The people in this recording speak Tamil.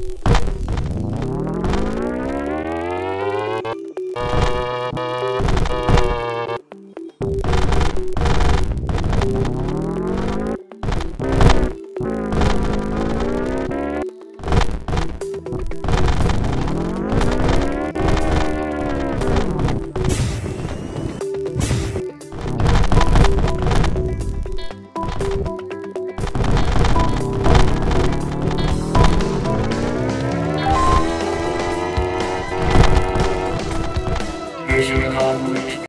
you Amen.